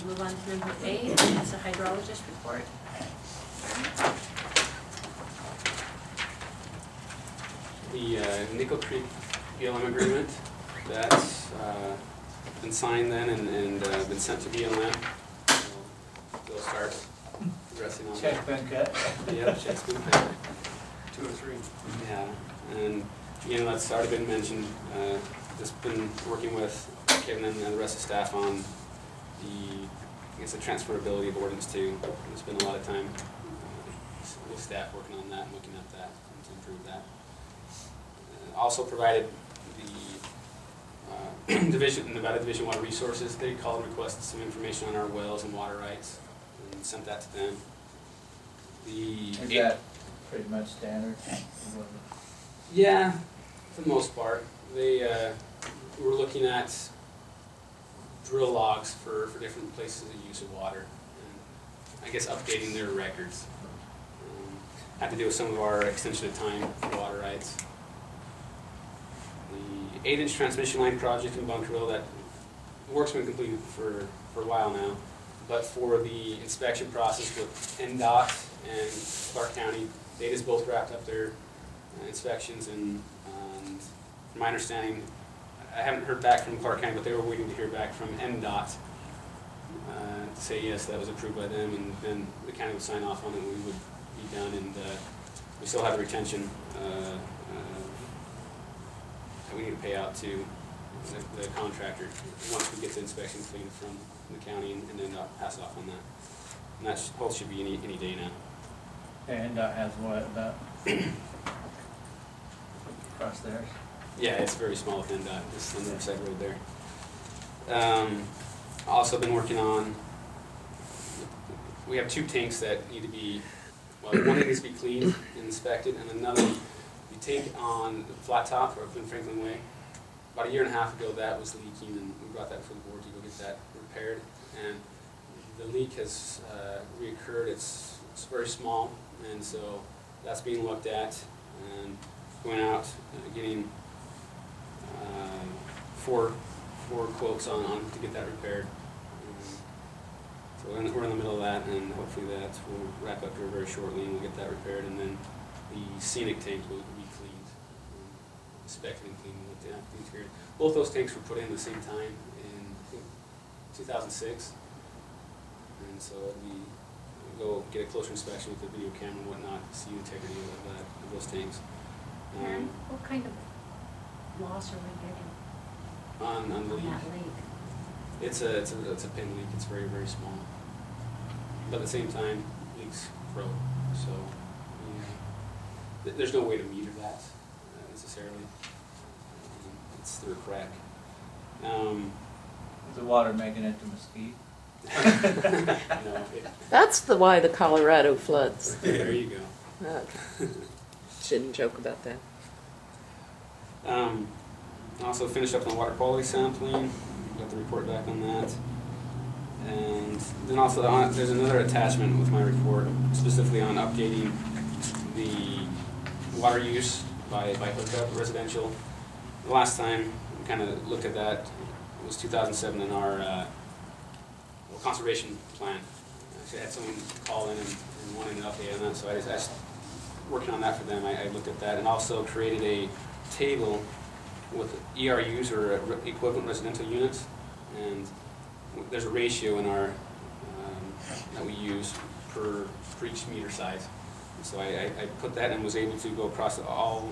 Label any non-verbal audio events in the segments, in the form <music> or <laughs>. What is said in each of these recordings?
And move on to number eight, that's a hydrologist report. The uh, Nickel Creek BLM agreement, that's uh, been signed then and, and uh, been sent to BLM. So They'll start addressing on that. Check been cut. Yeah, check's been cut. Two or three. Yeah, and again, that's already been mentioned, uh, just been working with Kevin and the rest of staff on the, I guess, the transferability of ordinance two. There's been a lot of time uh, with staff working on that and looking at that and to improve that. Uh, Also provided the uh, <clears throat> Division, Nevada Division of Water Resources, they called and requested some information on our wells and water rights and sent that to them. The. Is that pretty much standard? Yeah, for the most part. They, uh, were looking at drill logs for, for different places of use of water. and I guess updating their records. Um, Had to do with some of our extension of time for water rights. The eight-inch transmission line project in Bunkerville, that work's been completed for, for a while now. But for the inspection process with NDOT and Clark County, they just both wrapped up their uh, inspections and, and from my understanding, I haven't heard back from Clark County, but they were waiting to hear back from NDOT uh, to say yes, that was approved by them, and then the county would sign off on it, and we would be done, and uh, we still have the retention uh, uh, that we need to pay out to the- the contractor once we get the inspection clean from the county, and and then uh, pass off on that. And that both should be any, any day now. And uh, has what, about? <coughs> Across there? Yeah, it's very small with NDOT, just on the other side road there. Um, also been working on, we have two tanks that need to be, well, one needs to be cleaned and inspected, and another, the tank on the flat top or up in Franklin Way. About a year and a half ago, that was leaking, and we brought that for the board to go get that repaired. And the leak has uh, reoccurred, it's, it's very small, and so that's being looked at, and going out, uh, getting uh, four, four quotes on, on to get that repaired. Um, So we're in, we're in the middle of that, and hopefully that will wrap up here very shortly, and we'll get that repaired, and then the scenic tank will be cleaned, um, inspected and cleaned, with the interior. Both those tanks were put in at the same time in, two thousand six. And so we we'll go get a closer inspection with the video camera and whatnot, to see the integrity of that, of those tanks. Um, And what kind of loss are we getting On, on the from leak. that leak? It's a, it's a, it's a pin leak, it's very, very small. But at the same time, leaks grow, so, yeah. Th- There's no way to meter that uh, necessarily. Um, It's through a crack. Um, Is the water making it to Mesquite? <laughs> no, it, That's the why the Colorado floods. <laughs> there you go. Uh, <laughs> Shouldn't joke about that. Um, also finished up on water quality sampling, got the report back on that. And then also, there's another attachment with my report, specifically on updating the water use by, by hookup residential. The last time we kind of looked at that was 2007 in our, uh, conservation plan. Actually, I had someone call in and and wanted an update on that, so I asked, working on that for them, I, I looked at that and also created a table with ERUs or equivalent residential units. And there's a ratio in our, um, that we use per, per each meter size. And so I, I, I put that and was able to go across all,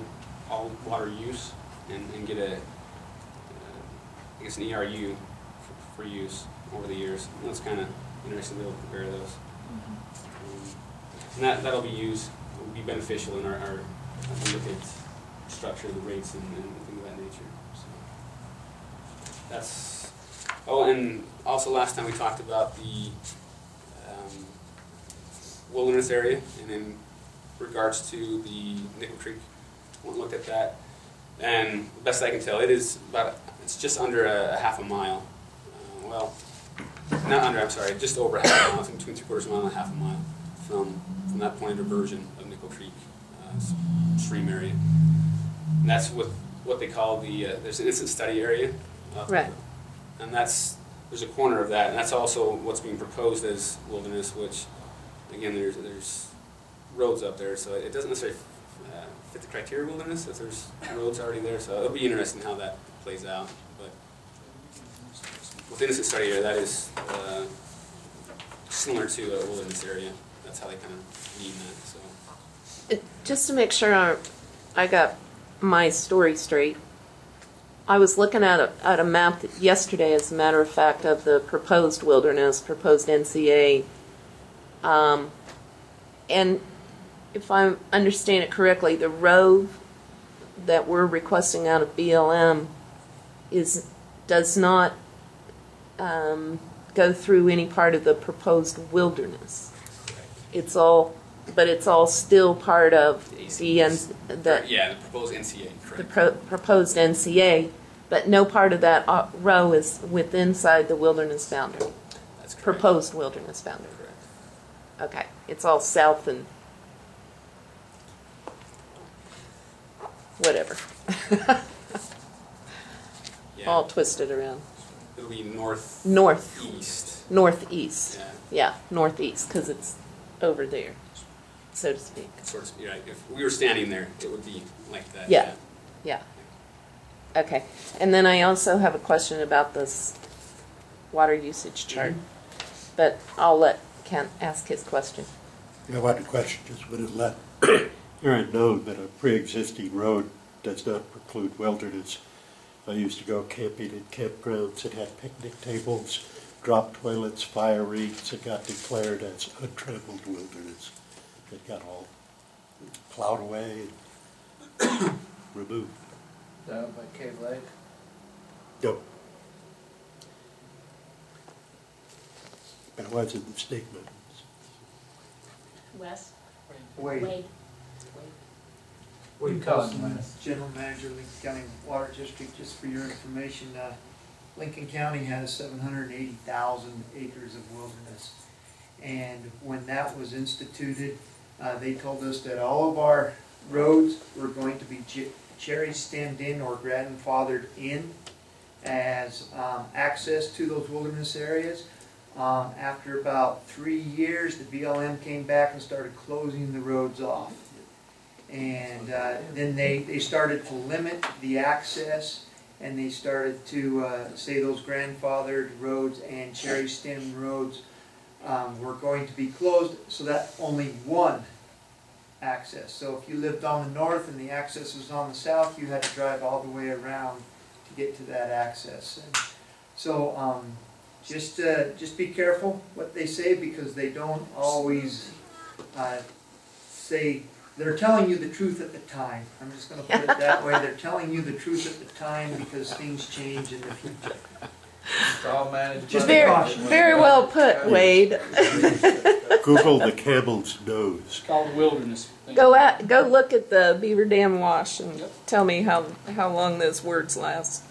all water use and, and get a, uh, I guess an ERU for, for use over the years. And that's kind of interesting to be able to compare those. Um, And that, that'll be used, will be beneficial in our, our, look at structure, the rates and, and things of that nature, so. That's, oh, and also last time we talked about the, um, wilderness area, and in regards to the Nickel Creek, we looked at that. And the best I can tell, it is about, it's just under a, a half a mile, uh, well, not under, I'm sorry, just over half a mile, between three quarters of a mile and a half a mile from, from that point of diversion of Nickel Creek uh, stream area. And that's what, what they call the, uh, there's an instant study area. of- Right. And that's there's a corner of that, and that's also what's being proposed as wilderness, which, again, there's, there's roads up there, so it doesn't necessarily uh, fit the criteria of wilderness if there's roads already there, so it'll be interesting how that plays out, but with instant study area, that is uh, similar to a wilderness area. That's how they kind of mean that, so. It- Just to make sure I- I got my story straight, I was looking at a, at a map yesterday, as a matter of fact, of the proposed wilderness, proposed NCA. Um, and if I understand it correctly, the road that we're requesting out of BLM is, does not um, go through any part of the proposed wilderness. It's all, but it's all still part of the, N- the, Yeah, the proposed NCA, the correct. pro- proposed NCA, but no part of that uh, row is with inside the wilderness boundary, That's correct. proposed wilderness boundary. Correct. Okay, it's all south and whatever, <laughs> Yeah, all twisted around. it'll be northeast. North, northeast. Yeah, Yeah, northeast, because it's over there, so to speak. sort of, you're. If we were standing there, it would be like that. Yeah. Yeah. Okay. And then I also have a question about this water usage mm-hmm. chart, but I'll let Kent ask his question. You know what, the question just would have let Aaron know that a pre-existing road does not preclude wilderness. I used to go camping in campgrounds that had picnic tables, drop toilets, fire reeds, that got declared as untrampled wilderness. It got all plowed away and <coughs> removed. Down by Cave Lake. No. But it was in the statement. Wes? Wade. Wade. Wade Wade Cousins. Cousins, General Manager, Lincoln County Water District, just for your information, uh, Lincoln County has seven hundred and eighty thousand acres of wilderness. And when that was instituted, uh, they told us that all of our roads were going to be che- cherry stemmed in or grandfathered in as, um, access to those wilderness areas. Um, after about three years, the BLM came back and started closing the roads off. And uh, then they, they started to limit the access and they started to uh, say those grandfathered roads and cherry stem roads um, were going to be closed so that only one access. So if you lived on the north and the access was on the south, you had to drive all the way around to get to that access. And so um, just, uh, just be careful what they say because they don't always uh, say they're telling you the truth at the time. I'm just gonna put it that way. <laughs> They're telling you the truth at the time because things change in the future. It's all managed by. Just the- Very, cautious. very well put, Wade. <laughs> Google the camel's nose. It's called wilderness. thing. Go out, go look at the Beaver Dam wash and tell me how, how long those words last.